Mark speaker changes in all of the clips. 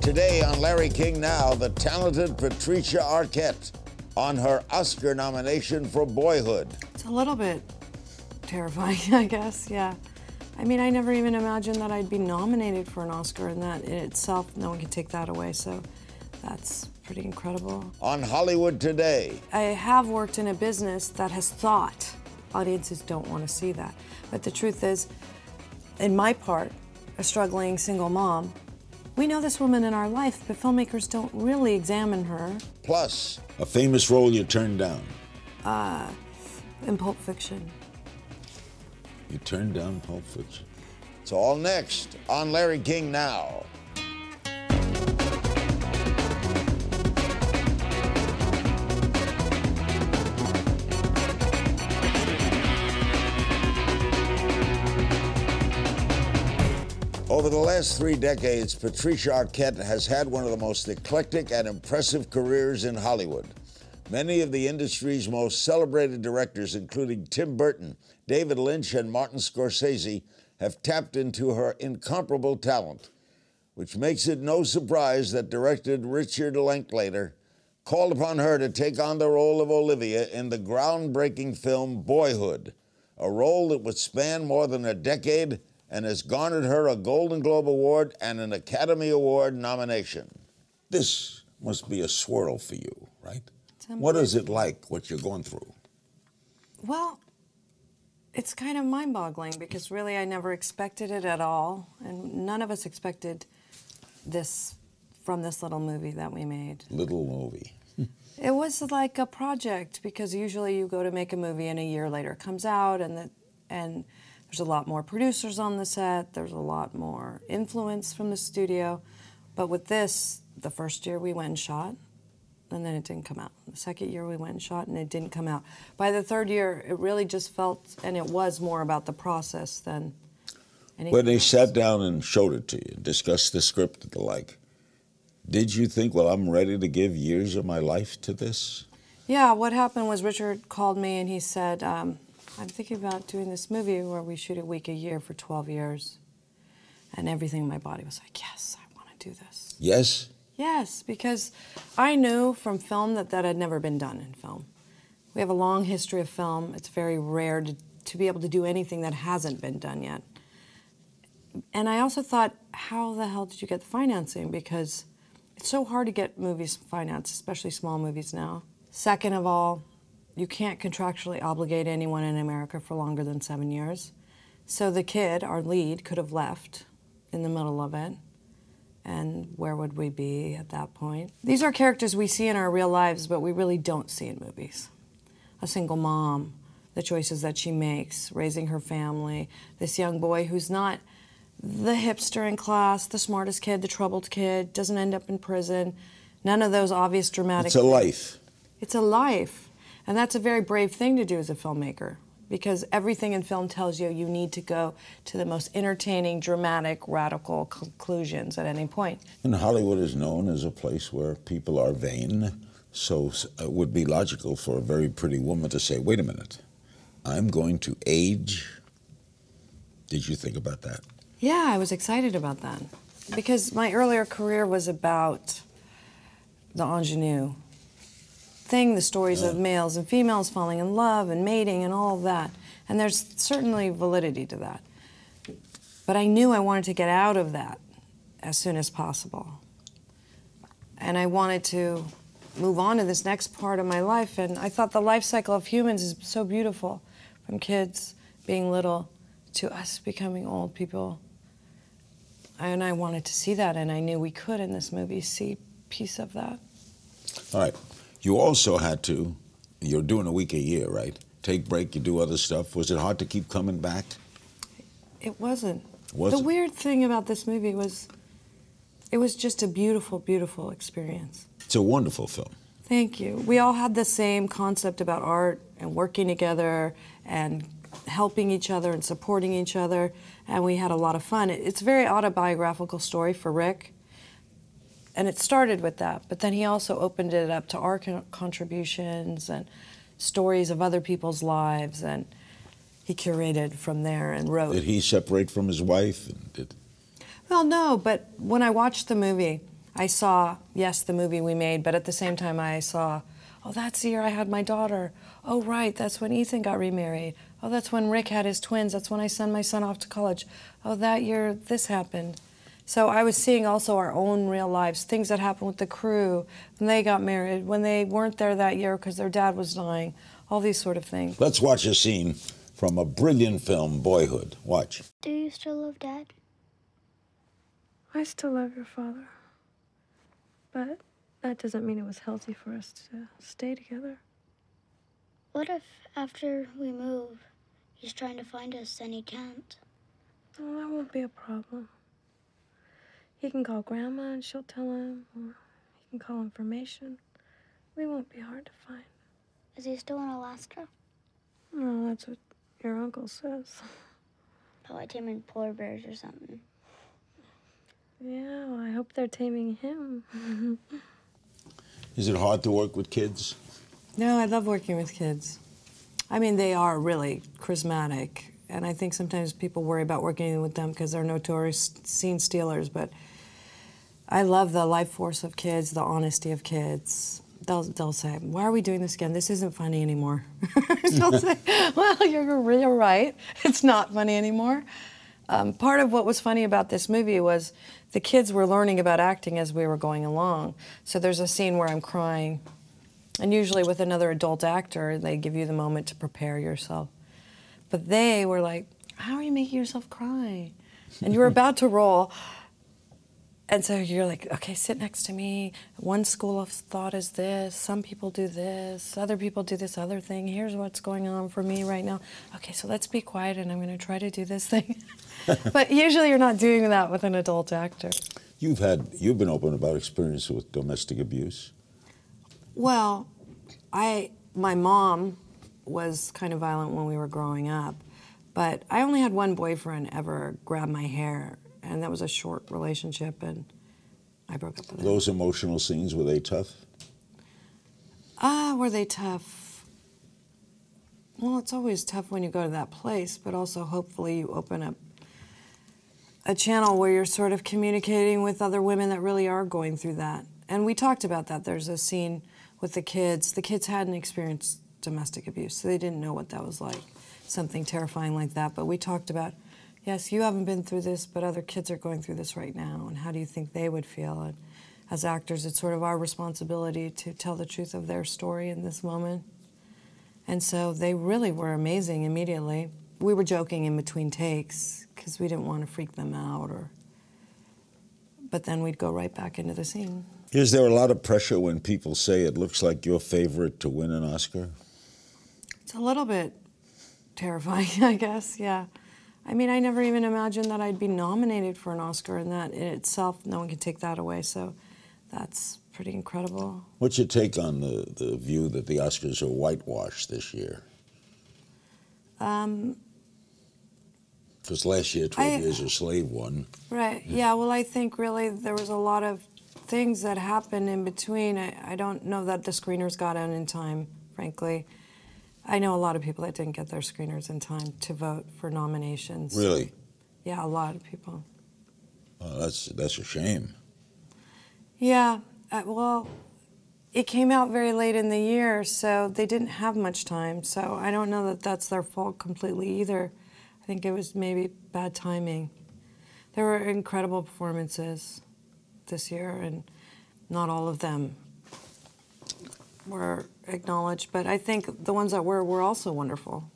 Speaker 1: Today on Larry King Now, the talented Patricia Arquette on her Oscar nomination for Boyhood.
Speaker 2: It's a little bit terrifying, I guess, yeah. I mean, I never even imagined that I'd be nominated for an Oscar, and that in itself, no one can take that away, so that's pretty incredible.
Speaker 1: On Hollywood Today,
Speaker 2: I have worked in a business that has thought audiences don't want to see that. But the truth is, in my part, a struggling single mom, we know this woman in our life, but filmmakers don't really examine her.
Speaker 1: plus a famous role you turned down.
Speaker 2: Uh, In Pulp Fiction.
Speaker 1: You turned down Pulp Fiction. It's all next on Larry King Now. Over the last three decades, Patricia Arquette has had one of the most eclectic and impressive careers in Hollywood. Many of the industry's most celebrated directors, including Tim Burton, David Lynch, and Martin Scorsese, have tapped into her incomparable talent, which makes it no surprise that director Richard Linklater called upon her to take on the role of Olivia in the groundbreaking film Boyhood, a role that would span more than a decade and has garnered her a Golden Globe Award and an Academy Award nomination. This must be a swirl for you, right? What is it like, what you're going through?
Speaker 2: Well, it's kind of mind boggling because really I never expected it at all. And none of us expected this from this little movie that we made.
Speaker 1: Little movie.
Speaker 2: It was like a project because usually you go to make a movie and a year later it comes out and the, and there's a lot more producers on the set, there's a lot more influence from the studio. But with this, the first year we went and shot and then it didn't come out. The second year we went and shot and it didn't come out. By the third year it really just felt and it was more about the process than anything.
Speaker 1: When they
Speaker 2: else.
Speaker 1: sat down and showed it to you, discussed the script and the like, did you think, well, I'm ready to give years of my life to this?
Speaker 2: Yeah, what happened was Richard called me and he said, um, I'm thinking about doing this movie where we shoot a week a year for 12 years. And everything in my body was like, yes, I want to do this.
Speaker 1: Yes?
Speaker 2: Yes, because I knew from film that that had never been done in film. We have a long history of film. It's very rare to, to be able to do anything that hasn't been done yet. And I also thought, how the hell did you get the financing? Because it's so hard to get movies financed, especially small movies now. Second of all, you can't contractually obligate anyone in America for longer than seven years. So the kid, our lead, could have left in the middle of it. And where would we be at that point? These are characters we see in our real lives, but we really don't see in movies. A single mom, the choices that she makes, raising her family, this young boy who's not the hipster in class, the smartest kid, the troubled kid, doesn't end up in prison. None of those obvious dramatic
Speaker 1: It's a life.
Speaker 2: it's a life. And that's a very brave thing to do as a filmmaker because everything in film tells you you need to go to the most entertaining, dramatic, radical conclusions at any point.
Speaker 1: And Hollywood is known as a place where people are vain. So uh, it would be logical for a very pretty woman to say, wait a minute, I'm going to age. Did you think about that?
Speaker 2: Yeah, I was excited about that because my earlier career was about the ingenue thing, the stories of males and females falling in love and mating and all of that. And there's certainly validity to that. But I knew I wanted to get out of that as soon as possible. And I wanted to move on to this next part of my life. And I thought the life cycle of humans is so beautiful from kids being little to us becoming old people. I and I wanted to see that, and I knew we could in this movie see piece of that.
Speaker 1: All right. You also had to, you're doing a week a year, right? Take break, you do other stuff. Was it hard to keep coming back?
Speaker 2: It wasn't.
Speaker 1: Wasn't?
Speaker 2: The weird thing about this movie was it was just a beautiful, beautiful experience.
Speaker 1: It's a wonderful film.
Speaker 2: Thank you. We all had the same concept about art and working together and helping each other and supporting each other, and we had a lot of fun. It's a very autobiographical story for Rick, and it started with that, but then he also opened it up to our con- contributions and stories of other people's lives, and he curated from there and wrote.
Speaker 1: Did he separate from his wife? And did,
Speaker 2: Well, no, but when I watched the movie, I saw, yes, the movie we made, but at the same time, I saw, oh, that's the year I had my daughter. Oh, right, that's when Ethan got remarried. Oh, that's when Rick had his twins. That's when I sent my son off to college. Oh, that year this happened. So I was seeing also our own real lives, things that happened with the crew when they got married, when they weren't there that year because their dad was dying, all these sort of things.
Speaker 1: Let's watch a scene from a brilliant film, Boyhood. Watch.
Speaker 3: Do you still love Dad?
Speaker 4: I still love your father. But that doesn't mean it was healthy for us to stay together.
Speaker 3: What if after we move, he's trying to find us and he can't?
Speaker 4: Oh, that won't be a problem. He can call Grandma and she'll tell him, or he can call information. We won't be hard to find.
Speaker 3: Is he still in Alaska?
Speaker 4: No, that's what your uncle says.
Speaker 3: Probably taming polar bears or something.
Speaker 4: Yeah, well, I hope they're taming him.
Speaker 1: Is it hard to work with kids?
Speaker 2: No, I love working with kids. I mean, they are really charismatic, and I think sometimes people worry about working with them because they're notorious scene stealers, but I love the life force of kids, the honesty of kids. They'll, they'll say, Why are we doing this again? This isn't funny anymore. they'll say, Well, you're, you're right. It's not funny anymore. Um, part of what was funny about this movie was the kids were learning about acting as we were going along. So there's a scene where I'm crying. And usually with another adult actor, they give you the moment to prepare yourself. But they were like, How are you making yourself cry? And you were about to roll. And so you're like, okay, sit next to me. One school of thought is this. Some people do this. Other people do this other thing. Here's what's going on for me right now. Okay, so let's be quiet and I'm going to try to do this thing. but usually you're not doing that with an adult actor.
Speaker 1: You've had you've been open about experience with domestic abuse.
Speaker 2: Well, I my mom was kind of violent when we were growing up, but I only had one boyfriend ever grab my hair and that was a short relationship, and I broke up with him.
Speaker 1: Those emotional scenes were they tough?
Speaker 2: Ah, were they tough? Well, it's always tough when you go to that place, but also hopefully you open up a channel where you're sort of communicating with other women that really are going through that. And we talked about that. There's a scene with the kids. The kids hadn't experienced domestic abuse, so they didn't know what that was like, something terrifying like that. But we talked about yes, you haven't been through this, but other kids are going through this right now, and how do you think they would feel? And as actors, it's sort of our responsibility to tell the truth of their story in this moment. And so they really were amazing immediately. We were joking in between takes because we didn't want to freak them out or but then we'd go right back into the scene.
Speaker 1: Is there a lot of pressure when people say it looks like your favorite to win an Oscar?
Speaker 2: It's a little bit terrifying, I guess, yeah. I mean, I never even imagined that I'd be nominated for an Oscar, and that in itself, no one can take that away. So that's pretty incredible.
Speaker 1: What's your take on the, the view that the Oscars are whitewashed this year?
Speaker 2: Um,
Speaker 1: because last year, 12 I, Years a Slave won.
Speaker 2: Right. Yeah. Well, I think really there was a lot of things that happened in between. I, I don't know that the screeners got in in time, frankly. I know a lot of people that didn't get their screeners in time to vote for nominations.
Speaker 1: Really?
Speaker 2: Yeah, a lot of people.
Speaker 1: Oh, that's that's a shame.
Speaker 2: Yeah. Uh, well, it came out very late in the year, so they didn't have much time. So I don't know that that's their fault completely either. I think it was maybe bad timing. There were incredible performances this year, and not all of them were acknowledged, but I think the ones that were were also wonderful.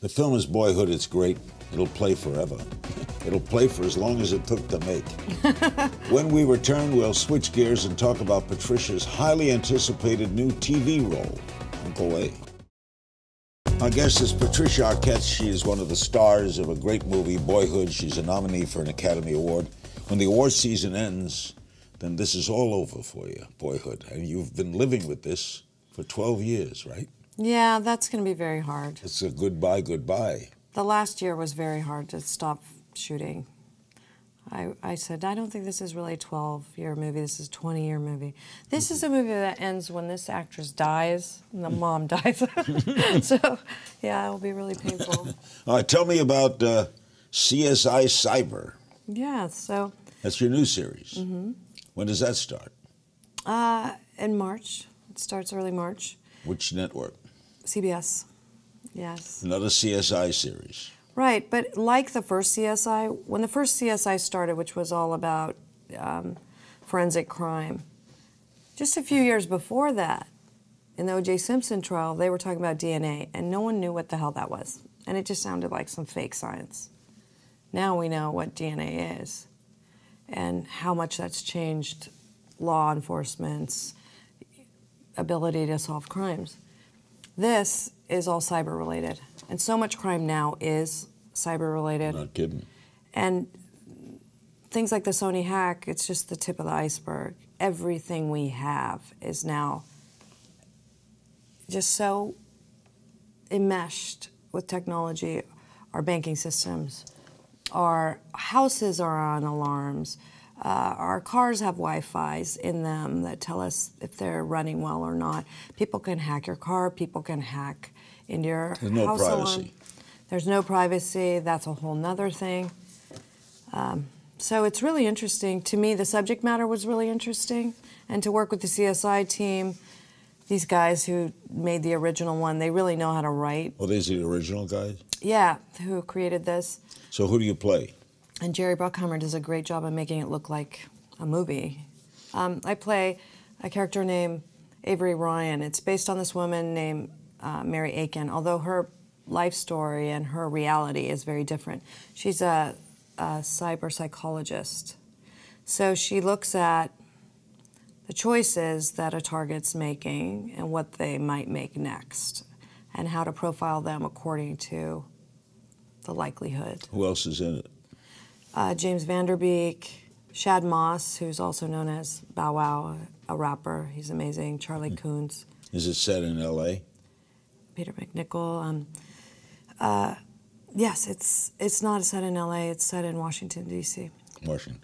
Speaker 1: The film is Boyhood. It's great. It'll play forever. It'll play for as long as it took to make. when we return, we'll switch gears and talk about Patricia's highly anticipated new TV role, Uncle A. Our guest is Patricia Arquette. She is one of the stars of a great movie, Boyhood. She's a nominee for an Academy Award. When the award season ends, then this is all over for you, Boyhood. And you've been living with this for 12 years, right?
Speaker 2: Yeah, that's going to be very hard.
Speaker 1: It's a goodbye, goodbye.
Speaker 2: The last year was very hard to stop shooting. I, I said, I don't think this is really a 12 year movie. This is a 20 year movie. This is a movie that ends when this actress dies and the mom dies. so, yeah, it will be really painful.
Speaker 1: All right, tell me about uh, CSI Cyber.
Speaker 2: Yeah, so.
Speaker 1: That's your new series.
Speaker 2: Mm-hmm.
Speaker 1: When does that start?
Speaker 2: Uh, in March. It starts early March.
Speaker 1: Which network?
Speaker 2: CBS. Yes.
Speaker 1: Another CSI series.
Speaker 2: Right, but like the first CSI, when the first CSI started, which was all about um, forensic crime, just a few years before that, in the O.J. Simpson trial, they were talking about DNA, and no one knew what the hell that was. And it just sounded like some fake science. Now we know what DNA is and how much that's changed law enforcement's ability to solve crimes. This is all cyber related. And so much crime now is cyber related.
Speaker 1: Not kidding.
Speaker 2: And things like the Sony hack, it's just the tip of the iceberg. Everything we have is now just so enmeshed with technology. Our banking systems, our houses are on alarms. Uh, our cars have Wi-Fi's in them that tell us if they're running well or not. People can hack your car. People can hack into your
Speaker 1: There's no
Speaker 2: house
Speaker 1: privacy.
Speaker 2: alarm. There's no privacy. That's a whole nother thing. Um, so it's really interesting. To me, the subject matter was really interesting. And to work with the CSI team, these guys who made the original one, they really know how to write.
Speaker 1: Well, these are the original guys.
Speaker 2: Yeah, who created this.
Speaker 1: So who do you play?
Speaker 2: And Jerry Bruckheimer does a great job of making it look like a movie. Um, I play a character named Avery Ryan. It's based on this woman named uh, Mary Aiken, although her life story and her reality is very different. She's a, a cyber psychologist. So she looks at the choices that a target's making and what they might make next, and how to profile them according to the likelihood
Speaker 1: Who else is in it?
Speaker 2: Uh, James Van Der Beek, Shad Moss, who's also known as Bow Wow, a rapper. He's amazing. Charley Koontz,
Speaker 1: Is it set in L.A.?
Speaker 2: Peter MacNicol. Um, uh, yes, it's it's not set in L.A. It's set in Washington D.C.
Speaker 1: Washington.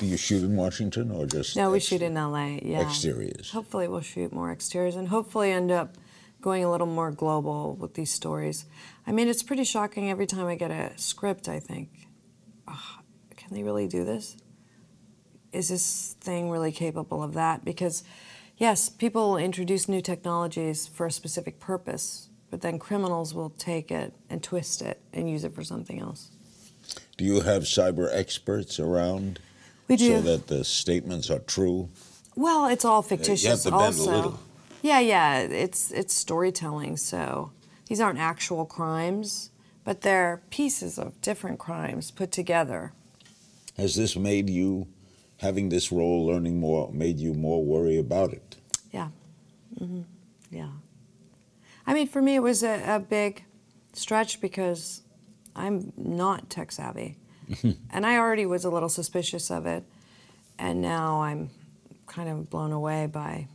Speaker 1: Do you shoot in Washington or just?
Speaker 2: No, we shoot in L.A. Yeah.
Speaker 1: Exteriors.
Speaker 2: Hopefully, we'll shoot more exteriors and hopefully end up going a little more global with these stories. I mean, it's pretty shocking every time I get a script. I think, "Ah, can they really do this? Is this thing really capable of that? Because, yes, people introduce new technologies for a specific purpose, but then criminals will take it and twist it and use it for something else.
Speaker 1: Do you have cyber experts around
Speaker 2: We do.
Speaker 1: so that the statements are true?
Speaker 2: Well, it's all fictitious.
Speaker 1: to bend a
Speaker 2: also.
Speaker 1: little.
Speaker 2: Yeah, yeah. It's it's storytelling. So these aren't actual crimes, but they're pieces of different crimes put together.
Speaker 1: Has this made you, having this role, learning more, made you more worry about it?
Speaker 2: Yeah. hmm Yeah. I mean, for me, it was a, a big stretch because I'm not tech savvy, and I already was a little suspicious of it, and now I'm kind of blown away by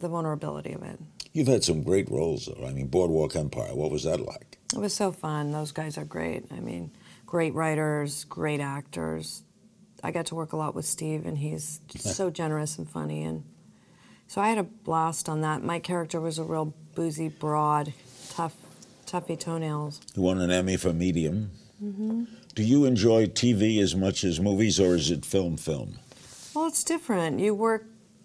Speaker 2: the vulnerability of it.
Speaker 1: You've had some great roles, though. I mean, Boardwalk Empire. What was that like?
Speaker 2: It was so fun. Those guys are great. I mean, great writers, great actors. I got to work a lot with Steve, and he's so generous and funny. And so I had a blast on that. My character was a real boozy, broad, tough, toughy toenails.
Speaker 1: You won an Emmy for Medium.
Speaker 2: Mm-hmm.
Speaker 1: Do you enjoy TV as much as movies, or is it film? Film.
Speaker 2: Well, it's different. You work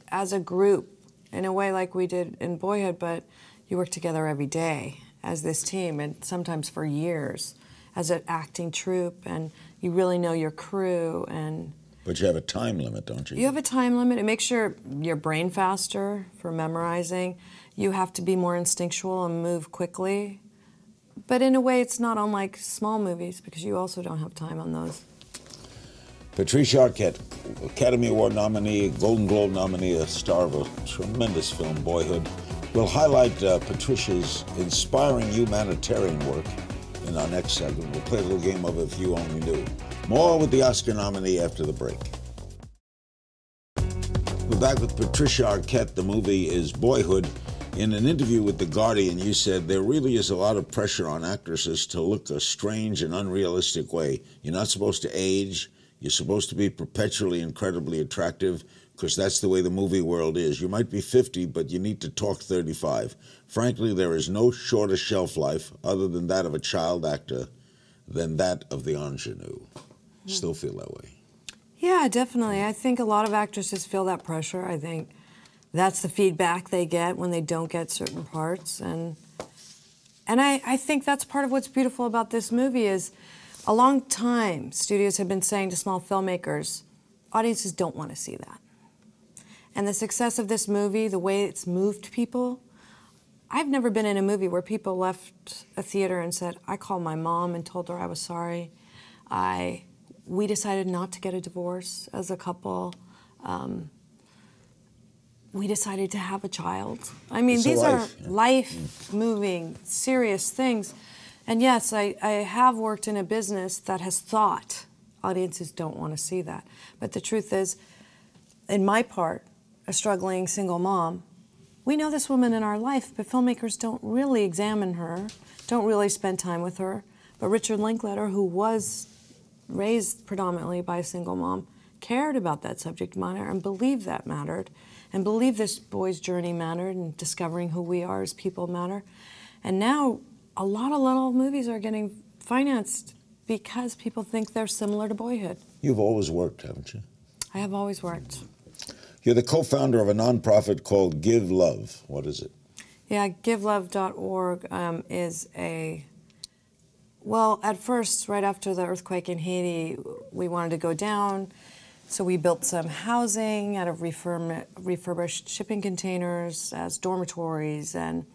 Speaker 2: as a group in a way like we did in Boyhood, but you work together every day as this team, and sometimes for years as an acting troupe, and you really know your crew and.
Speaker 1: But you have a time limit, don't you?
Speaker 2: You have a time limit. It makes your your brain faster for memorizing. You have to be more instinctual and move quickly. But in a way, it's not unlike small movies because you also don't have time on those.
Speaker 1: Patricia Arquette, Academy Award nominee, Golden Globe nominee, a star of a tremendous film, Boyhood. We'll highlight uh, Patricia's inspiring humanitarian work in our next segment. We'll play a little game of If You Only Knew. More with the Oscar nominee after the break. We're back with Patricia Arquette. The movie is Boyhood. In an interview with The Guardian, you said there really is a lot of pressure on actresses to look a strange and unrealistic way. You're not supposed to age. You're supposed to be perpetually incredibly attractive because that's the way the movie world is. You might be 50, but you need to talk 35. Frankly, there is no shorter shelf life other than that of a child actor than that of the ingenue. Hmm. Still feel that way.
Speaker 2: Yeah, definitely. I think a lot of actresses feel that pressure. I think that's the feedback they get when they don't get certain parts, and and I, I think that's part of what's beautiful about this movie is a long time studios have been saying to small filmmakers, audiences don't want to see that. And the success of this movie, the way it's moved people, I've never been in a movie where people left a theater and said, I called my mom and told her I was sorry. I, we decided not to get a divorce as a couple. Um, we decided to have a child. I mean,
Speaker 1: It's
Speaker 2: these
Speaker 1: life,
Speaker 2: are
Speaker 1: yeah.
Speaker 2: life moving, serious things. And yes, I, I have worked in a business that has thought audiences don't want to see that. But the truth is, in my part, a struggling single mom, we know this woman in our life, but filmmakers don't really examine her, don't really spend time with her. But Richard Linklater, who was raised predominantly by a single mom, cared about that subject matter and believed that mattered, and believed this boy's journey mattered and discovering who we are as people matter. And now a lot of little movies are getting financed because people think they're similar to boyhood.
Speaker 1: You've always worked, haven't you?
Speaker 2: I have always worked.
Speaker 1: You're the co-founder of a nonprofit called Give Love. What is it?
Speaker 2: Yeah, givelove.org um, is a. Well, at first, right after the earthquake in Haiti, we wanted to go down. So we built some housing out of refurb- refurbished shipping containers as dormitories and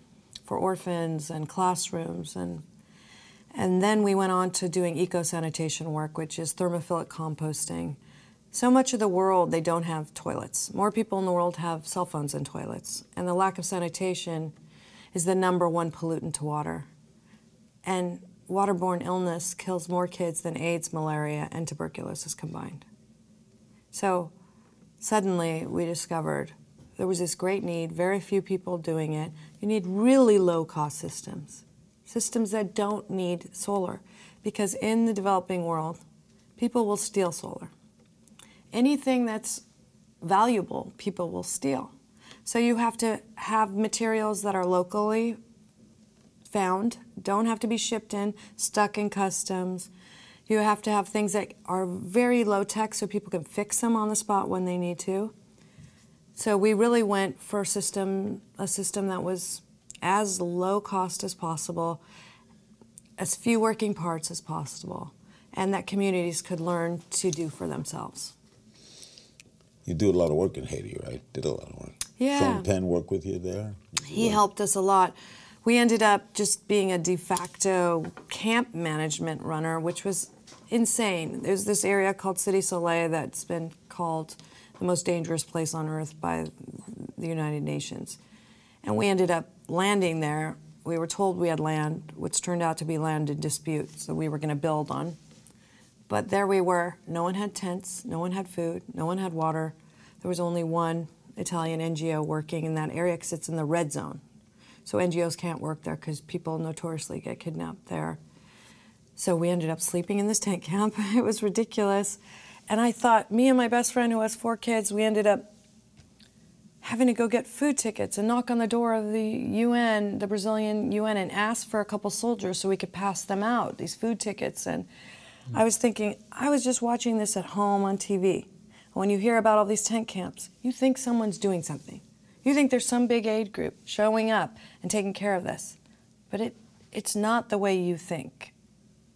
Speaker 2: for orphans and classrooms. And, and then we went on to doing eco sanitation work, which is thermophilic composting. So much of the world, they don't have toilets. More people in the world have cell phones than toilets. And the lack of sanitation is the number one pollutant to water. And waterborne illness kills more kids than AIDS, malaria, and tuberculosis combined. So suddenly we discovered there was this great need, very few people doing it. You need really low cost systems, systems that don't need solar. Because in the developing world, people will steal solar anything that's valuable, people will steal. So you have to have materials that are locally found, don't have to be shipped in, stuck in customs. You have to have things that are very low tech so people can fix them on the spot when they need to. So we really went for a system, a system that was as low cost as possible, as few working parts as possible, and that communities could learn to do for themselves.
Speaker 1: You do a lot of work in Haiti, right? Did a lot of work.
Speaker 2: Yeah.
Speaker 1: Sean Penn work with you there?
Speaker 2: He helped us a lot. We ended up just being a de facto camp management runner, which was insane. There's this area called Cité Soleil that's been called the most dangerous place on earth by the United Nations. And we ended up landing there. We were told we had land, which turned out to be land in dispute, so we were going to build on. But there we were. No one had tents, no one had food, no one had water. There was only one Italian NGO working in that area because it's in the red zone. So NGOs can't work there because people notoriously get kidnapped there. So we ended up sleeping in this tent camp. It was ridiculous. And I thought, me and my best friend who has four kids, we ended up having to go get food tickets and knock on the door of the UN, the Brazilian UN, and ask for a couple soldiers so we could pass them out these food tickets. And I was thinking, I was just watching this at home on TV. When you hear about all these tent camps, you think someone's doing something. You think there's some big aid group showing up and taking care of this. But it, it's not the way you think.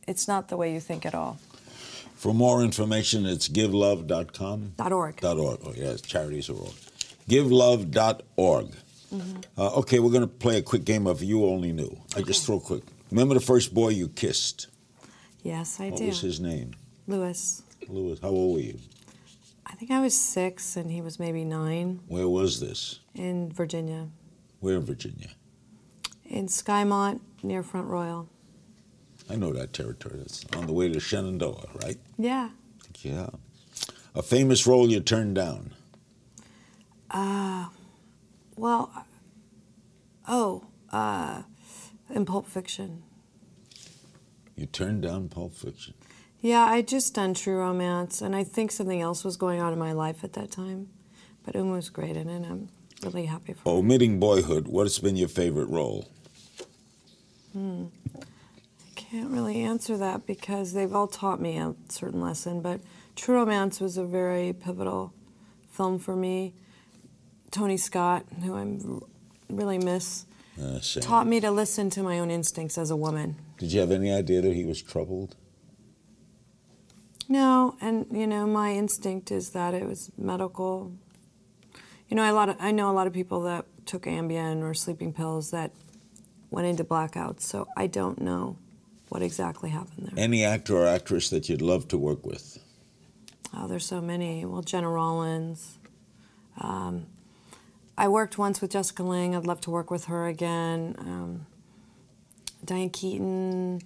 Speaker 2: It's not the way you think at all.
Speaker 1: For more information, it's givelove.com.
Speaker 2: Dot .org.
Speaker 1: Dot .org. Oh, yes, charities are org. Givelove.org.
Speaker 2: Mm-hmm.
Speaker 1: Uh, okay, we're going to play a quick game of You Only Knew. I just throw quick. Remember the first boy you kissed?
Speaker 2: Yes, I
Speaker 1: What
Speaker 2: do.
Speaker 1: was his name?
Speaker 2: Lewis.
Speaker 1: Lewis. How old were you?
Speaker 2: I think I was six and he was maybe nine
Speaker 1: Where was this?
Speaker 2: in Virginia,
Speaker 1: Where in Virginia?
Speaker 2: in Skymont near Front Royal.
Speaker 1: I know that territory. That's on the way to Shenandoah, right?
Speaker 2: Yeah.
Speaker 1: Yeah. A famous role you turned down.
Speaker 2: Uh, well, oh, uh, in Pulp Fiction.
Speaker 1: You turned down Pulp Fiction.
Speaker 2: Yeah, I'd just done True Romance, and I think something else was going on in my life at that time. But Uma was great in it. I'm really happy for her.
Speaker 1: Omitting Boyhood, what has been your favorite role? Hmm.
Speaker 2: I can't really answer that because they've all taught me a certain lesson. But True Romance was a very pivotal film for me. Tony Scott, who I really miss,
Speaker 1: Uh,
Speaker 2: taught me to listen to my own instincts as a woman.
Speaker 1: Did you have any idea that he was troubled?
Speaker 2: No, and you know, my instinct is that it was medical. You know, I, a lot of, I know a lot of people that took Ambien or sleeping pills that went into blackouts, so I don't know what exactly happened there.
Speaker 1: Any actor or actress that you'd love to work with?
Speaker 2: Oh, there's so many. Well, Gena Rowlands. Um, I worked once with Jessica Lange. I'd love to work with her again. Um, Diane Keaton.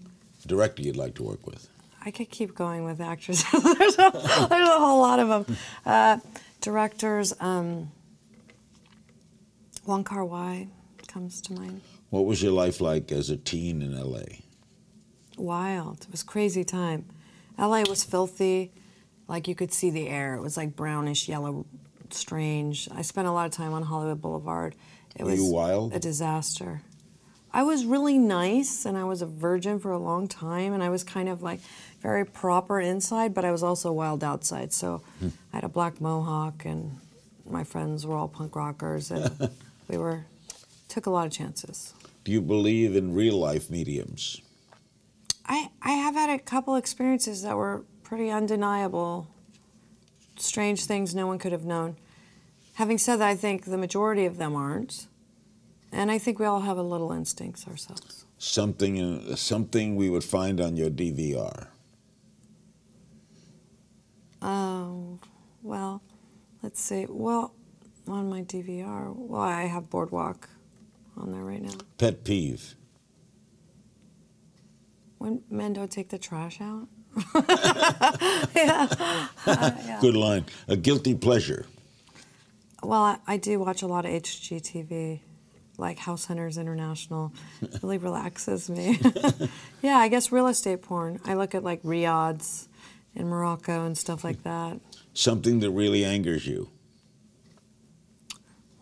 Speaker 1: Director you'd like to work with?
Speaker 2: I could keep going with actresses. there's, a, there's a whole lot of them. Uh, directors. Um, Wong Kar Wai comes to mind.
Speaker 1: What was your life like as a teen in LA?
Speaker 2: Wild. It was crazy time. LA was filthy. Like you could see the air. It was like brownish yellow, strange. I spent a lot of time on Hollywood Boulevard. It
Speaker 1: Were
Speaker 2: was
Speaker 1: you wild?
Speaker 2: a disaster. I was really nice and I was a virgin for a long time and I was kind of like very proper inside, but I was also wild outside. So
Speaker 1: Hmm.
Speaker 2: I had a black mohawk and my friends were all punk rockers and we were took a lot of chances.
Speaker 1: Do you believe in real life mediums?
Speaker 2: I, I have had a couple experiences that were pretty undeniable, strange things no one could have known. Having said that, I think the majority of them aren't. And I think we all have a little instincts ourselves.
Speaker 1: Something, uh, something we would find on your DVR.
Speaker 2: Oh, well, let's see. Well, on my DVR, well, I have Boardwalk on there right now.
Speaker 1: Pet peeve.
Speaker 2: When men don't take the trash out? yeah. Uh, yeah.
Speaker 1: Good line. A guilty pleasure.
Speaker 2: Well, I, I do watch a lot of HGTV, like House Hunters International. Really relaxes me. yeah, I guess real estate porn. I look at like riads in Morocco and stuff like that.
Speaker 1: Something that really angers you.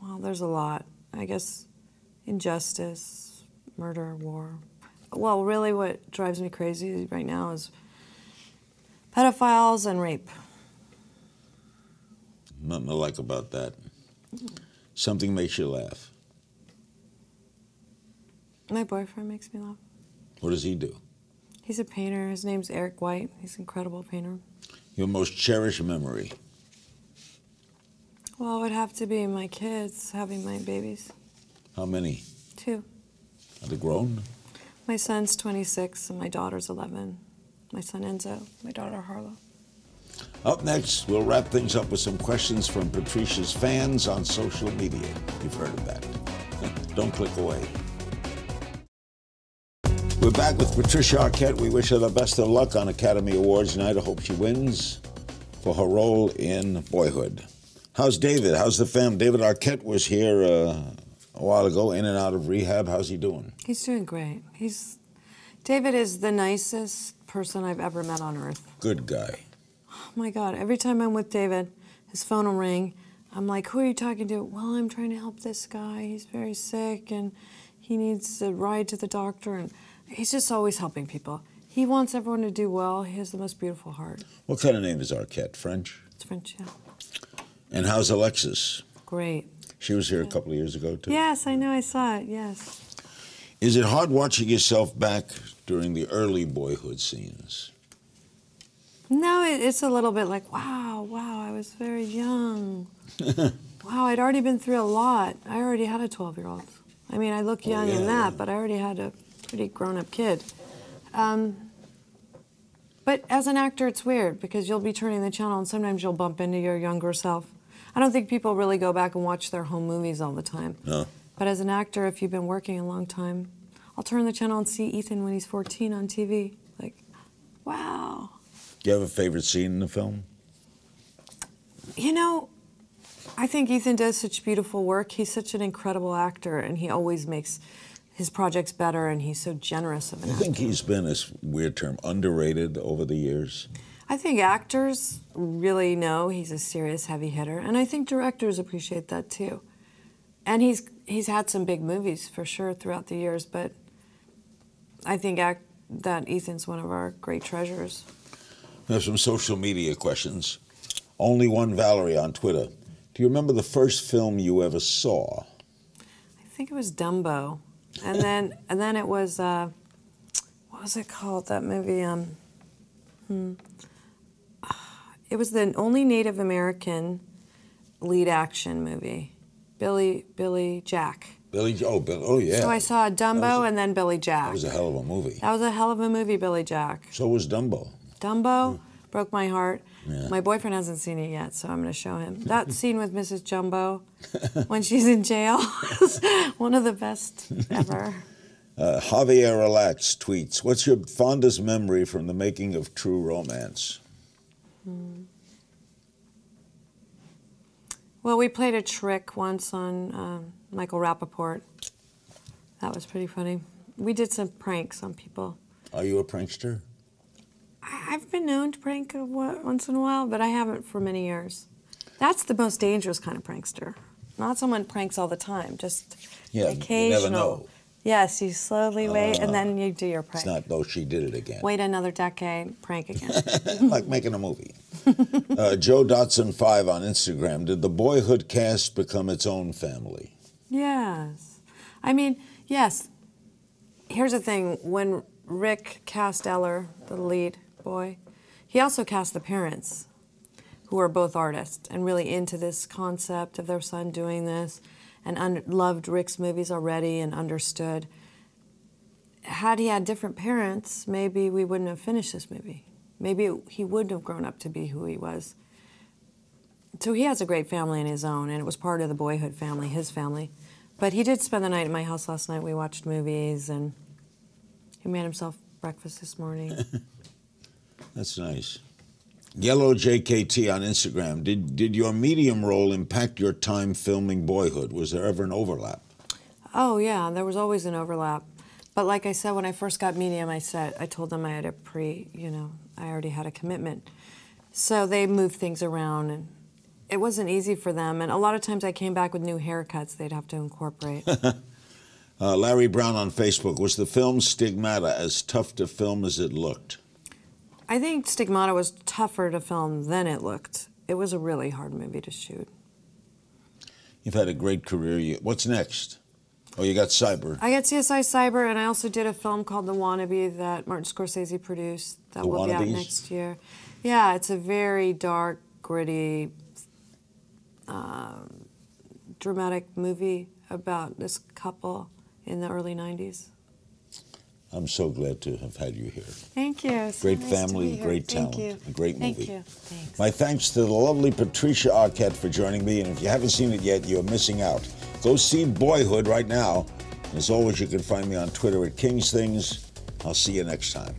Speaker 2: Well, there's a lot. I guess injustice, murder, war. Well, really, what drives me crazy right now is pedophiles and rape.
Speaker 1: Nothing I like about that. Something makes you laugh.
Speaker 2: My boyfriend makes me laugh.
Speaker 1: What does he do?
Speaker 2: He's a painter. His name's Eric White. He's an incredible painter.
Speaker 1: Your most cherished memory.
Speaker 2: Well, it would have to be my kids having my babies.
Speaker 1: How many?
Speaker 2: Two.
Speaker 1: Are they grown?
Speaker 2: My son's 26 and my daughter's 11. My son Enzo, my daughter Harlow.
Speaker 1: Up next, we'll wrap things up with some questions from Patricia's fans on social media. You've heard of that. Don't click away. We're back with Patricia Arquette. We wish her the best of luck on Academy Awards night. I hope she wins for her role in Boyhood. How's David? How's the fam? David Arquette was here uh, a while ago, in and out of rehab. How's he doing?
Speaker 2: He's doing great. He's David is the nicest person I've ever met on earth.
Speaker 1: Good guy.
Speaker 2: Oh my God! Every time I'm with David, his phone will ring. I'm like, "Who are you talking to?" Well, I'm trying to help this guy. He's very sick and he needs a ride to the doctor, and he's just always helping people. He wants everyone to do well. He has the most beautiful heart.
Speaker 1: What kind of name is Arquette? French?
Speaker 2: It's French, yeah.
Speaker 1: And how's Alexis?
Speaker 2: Great.
Speaker 1: She was here a couple of years ago, too.
Speaker 2: Yes, I know. I saw it. Yes.
Speaker 1: Is it hard watching yourself back during the early boyhood scenes?
Speaker 2: No, it, it's a little bit like, wow, wow, I was very young. wow, I'd already been through a lot. I already had a 12 year old. I mean, I look oh, young
Speaker 1: yeah,
Speaker 2: in that,
Speaker 1: yeah.
Speaker 2: but I already had a pretty grown up kid. Um, but as an actor, it's weird because you'll be turning the channel and sometimes you'll bump into your younger self. I don't think people really go back and watch their home movies all the time.
Speaker 1: No.
Speaker 2: But as an actor, if you've been working a long time, I'll turn the channel and see Ethan when he's 14 on TV. Like, wow.
Speaker 1: Do you have a favorite scene in the film?
Speaker 2: You know, I think Ethan does such beautiful work. He's such an incredible actor, and he always makes his projects better, and he's so generous of an
Speaker 1: I think he's been, this weird term, underrated over the years.
Speaker 2: I think actors really know he's a serious heavy hitter, and I think directors appreciate that too. And he's he's had some big movies for sure throughout the years, but I think act, that Ethan's one of our great treasures.
Speaker 1: We have some social media questions. Only one Valerie on Twitter. Do you remember the first film you ever saw?
Speaker 2: I think it was Dumbo, and then and then it was uh, what was it called? That movie. Um, hmm. It was the only Native American lead action movie, Billy Billy Jack.
Speaker 1: Billy. Oh, Bill. Oh, yeah.
Speaker 2: So I saw Dumbo
Speaker 1: a-
Speaker 2: and then Billy Jack.
Speaker 1: That was a hell of a movie.
Speaker 2: That was a hell of a movie, Billy Jack.
Speaker 1: So was Dumbo.
Speaker 2: Dumbo broke my heart.
Speaker 1: Yeah.
Speaker 2: My boyfriend hasn't seen it yet, so I'm going to show him. That scene with Mrs. Jumbo when she's in jail is one of the best ever.
Speaker 1: Uh, Javier Relax tweets, "What's your fondest memory from the making of True Romance?"
Speaker 2: Well, we played a trick once on um, Michael Rapaport. That was pretty funny. We did some pranks on people.
Speaker 1: Are you a prankster?
Speaker 2: I've been known to prank once in a while, but I haven't for many years. That's the most dangerous kind of prankster. Not someone pranks all the time, just
Speaker 1: Yeah, you never
Speaker 2: occasional.
Speaker 1: know.
Speaker 2: Yes, you slowly wait and then you do your prank.
Speaker 1: It's not though she did it again.
Speaker 2: Wait another decade, prank again.
Speaker 1: like making a movie. uh, Joe Dotson five on Instagram. Did the Boyhood cast become its own family?
Speaker 2: yes. I mean, yes. Here's the thing when Rick cast Ellar, the lead boy, he also cast the parents, who are both artists and really into this concept of their son doing this and loved Rick's movies already and understood. Had he had different parents, maybe we wouldn't have finished this movie. Maybe he wouldn't have grown up to be who he was. So he has a great family in his own, and it was part of the boyhood family, his family. But he did spend the night at my house last night. We watched movies, and he made himself breakfast this morning.
Speaker 1: That's nice. Yellow JKT on Instagram. Did did your medium role impact your time filming Boyhood? Was there ever an overlap?
Speaker 2: oh yeah, there was always an overlap. But like I said, when I first got medium, I said I told them I had a pre, you know, I already had a commitment. So they moved things around, and it wasn't easy for them. And a lot of times I came back with new haircuts they'd have to incorporate.
Speaker 1: Uh, Larry Brown on Facebook. Was the film Stigmata as tough to film as it looked?
Speaker 2: I think Stigmata was tougher to film than it looked. It was a really hard movie to shoot.
Speaker 1: You've had a great career. What's next? Oh, you got Cyber.
Speaker 2: I got CSI Cyber, and I also did a film called The Wannabe that Martin Scorsese produced that
Speaker 1: The
Speaker 2: will be out next year. Yeah, it's a very dark, gritty, um, dramatic movie about this couple in the early 90s.
Speaker 1: I'm so glad to have had you here.
Speaker 2: Thank you. It's so
Speaker 1: Great
Speaker 2: nice to
Speaker 1: family, great
Speaker 2: Thank
Speaker 1: talent,
Speaker 2: you.
Speaker 1: a great
Speaker 2: Thank
Speaker 1: movie.
Speaker 2: you. Thanks.
Speaker 1: My thanks to the lovely Patricia Arquette for joining me. And if you haven't seen it yet, you're missing out. Go see Boyhood right now. As always, you can find me on Twitter at Kings Things. I'll see you next time.